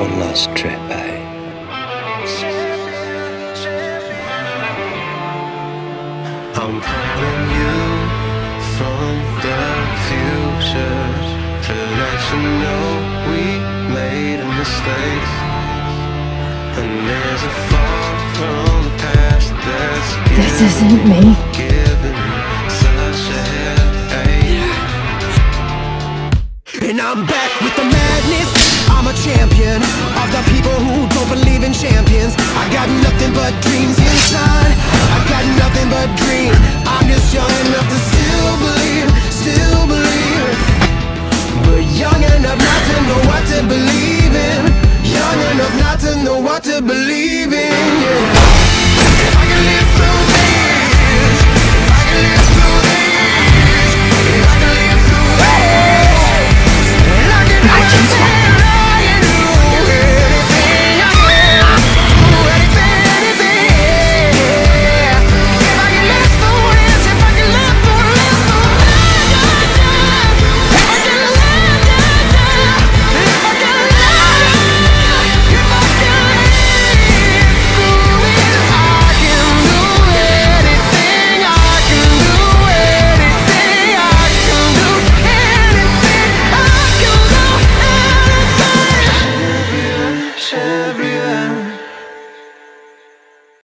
one last trip, eh? I'm calling you from the future to let you know we made a mistake. And there's a far from the past that's This isn't me. given such a headache. And I'm back with the madness. I'm a champion to believe. yeah.